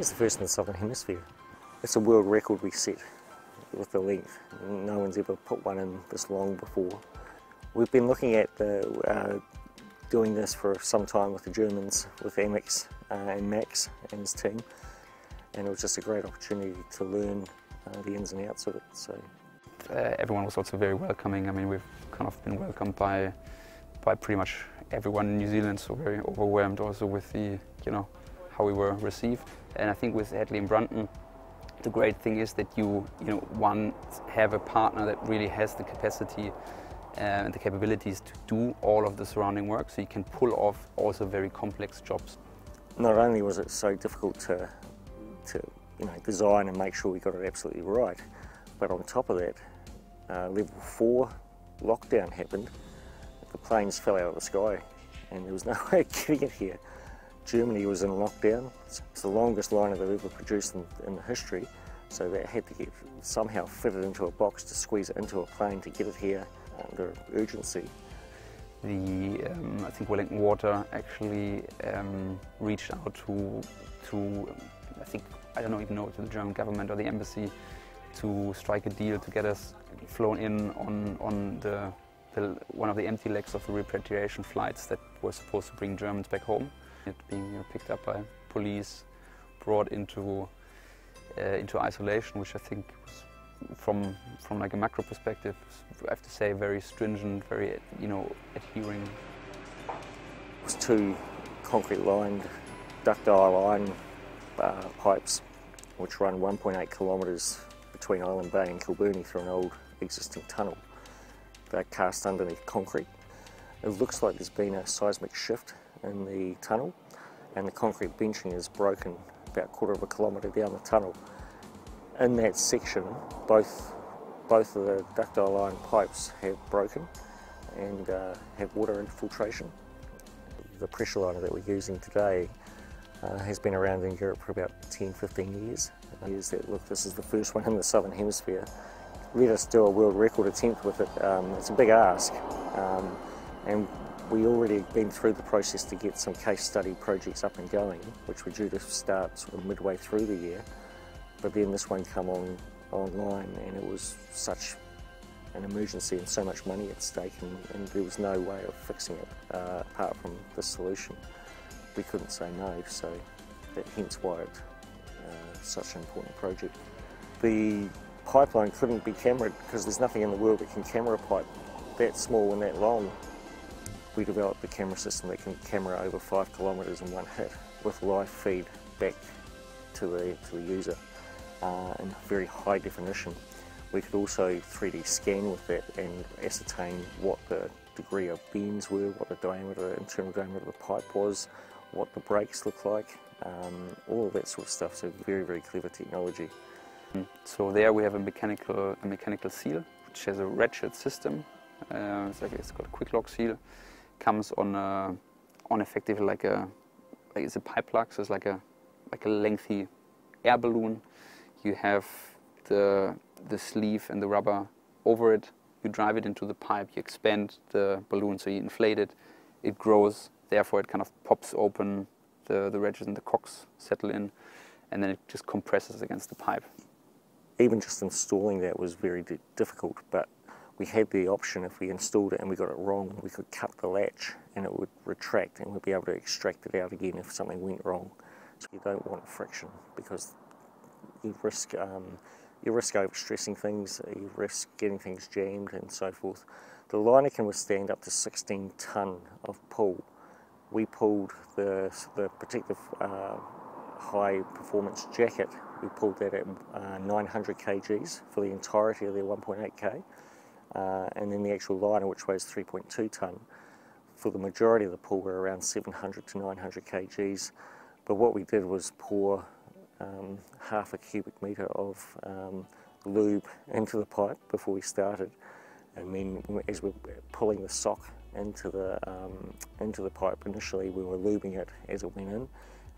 It's the first in the Southern Hemisphere. It's a world record we set with the length. No one's ever put one in this long before. We've been looking at the, uh, doing this for some time with the Germans, with Amex uh, and Max and his team, and it was just a great opportunity to learn uh, the ins and outs of it. So uh, everyone was also very welcoming. I mean, we've kind of been welcomed by by pretty much everyone in New Zealand, so very overwhelmed also with the you know how we were received. And I think with Hadlee and Brunton, the great thing is that you you know one have a partner that really has the capacity uh, and the capabilities to do all of the surrounding work, so you can pull off also very complex jobs. Not only was it so difficult to to you know design and make sure we got it absolutely right, but on top of that, uh, level four lockdown happened. The planes fell out of the sky, and there was no way of getting it here. Germany was in lockdown. It's the longest liner they've ever produced in, in history, so that had to get somehow fitted into a box to squeeze it into a plane to get it here under urgency. The um, I think Wellington Water actually um, reached out to to I think I don't know even know to the German government or the embassy to strike a deal to get us flown in on on the, the one of the empty legs of the repatriation flights that were supposed to bring Germans back home. It being you know, picked up by police, brought into uh, into isolation, which I think was from from like a macro perspective, I have to say very stringent, very you know adhering. It was two concrete lined ductile iron uh, pipes which run 1.8 kilometres between Island Bay and Kilbirnie through an old existing tunnel. They're cast underneath concrete. It looks like there's been a seismic shift in the tunnel and the concrete benching is broken about a quarter of a kilometre down the tunnel in that section, both both of the ductile iron pipes have broken and uh, have water infiltration. The pressure liner that we're using today uh, has been around in Europe for about 10, 15 years. Is that look, this is the first one in the southern hemisphere. Let us do a world record attempt with it. Um, it's a big ask, um, and we already been through the process to get some case study projects up and going, which were due to start sort of midway through the year but then this one come on online and it was such an emergency and so much money at stake and, and there was no way of fixing it uh, apart from this solution. We couldn't say no, so that hence why it's uh, such an important project. The pipeline couldn't be cameraed because there's nothing in the world that can camera a pipe that small and that long. We developed a camera system that can camera over five kilometres in one hit with live feed back to the, to the user uh, in very high definition. We could also 3D scan with that and ascertain what the degree of bends were, what the diameter, internal diameter of the pipe was, what the breaks look like, um, all of that sort of stuff. So very, very clever technology. So there we have a mechanical, a mechanical seal, which has a ratchet system. Uh, it's, like, it's got a quick lock seal. Comes on a, on effectively like a, like it's a pipe plug, so it's like a, like a lengthy air balloon. You have the, the sleeve and the rubber over it, you drive it into the pipe, you expand the balloon, so you inflate it, it grows, therefore it kind of pops open, the, the wedges and the cocks settle in, and then it just compresses against the pipe. Even just installing that was very difficult, but we had the option if we installed it and we got it wrong, we could cut the latch and it would retract and we'd be able to extract it out again if something went wrong. So you don't want friction because you risk um, you risk overstressing things, you risk getting things jammed and so forth. The liner can withstand up to 16 tonne of pull. We pulled the, the protective uh, high performance jacket, we pulled that at uh, 900 kgs for the entirety of their 1.8k. Uh, and then the actual liner, which weighs 3.2 tonne, for the majority of the pull, were around 700 to 900 kgs. But what we did was pour um, half a cubic metre of um, lube into the pipe before we started. And then as we're pulling the sock into the, um, into the pipe, initially we were lubing it as it went in.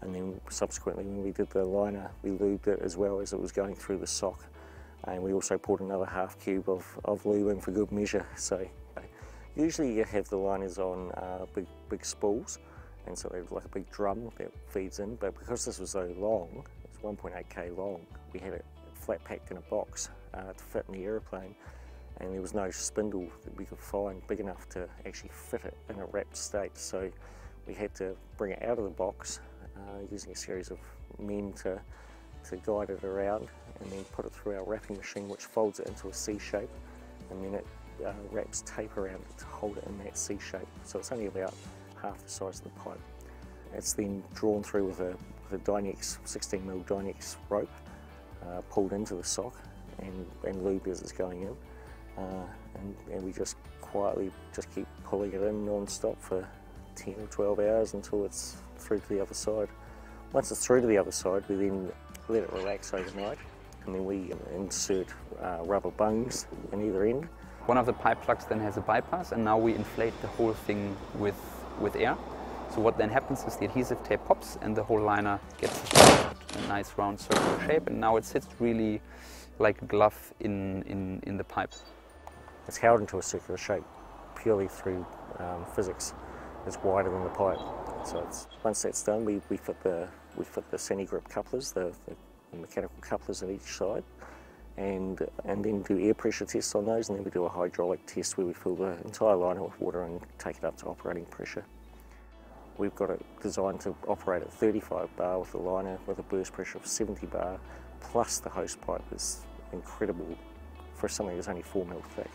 And then subsequently when we did the liner, we lubed it as well as it was going through the sock. And we also poured another half cube of, of lube for good measure. So usually you have the liners on uh, big, big spools and so they have like a big drum that feeds in, but because this was so long, it's 1.8k long. We had it flat packed in a box uh, to fit in the aeroplane and there was no spindle that we could find big enough to actually fit it in a wrapped state. So we had to bring it out of the box uh, using a series of men to, to guide it around and then put it through our wrapping machine which folds it into a C shape and then it uh, wraps tape around it to hold it in that C shape. So it's only about half the size of the pipe. It's then drawn through with a, with a Dynex, 16mm Dynex rope, uh, pulled into the sock and, and as it's going in. Uh, and, and, we just quietly just keep pulling it in non-stop for 10 or 12 hours until it's through to the other side. Once it's through to the other side, we then let it relax overnight and then we insert uh, rubber bungs in either end. One of the pipe plugs then has a bypass and now we inflate the whole thing with, with air. So what then happens is the adhesive tape pops and the whole liner gets a nice round circular shape and now it sits really like a glove in, in, in the pipe. It's held into a circular shape purely through um, physics. It's wider than the pipe. So once that's done, we, we fit the we fit the Sani-Grip couplers, the, the mechanical couplers on each side, and and then do air pressure tests on those, and then we do a hydraulic test where we fill the entire liner with water and take it up to operating pressure. We've got it designed to operate at 35 bar with the liner with a burst pressure of 70 bar, plus the hose pipe is incredible for something that's only 4 mil thick.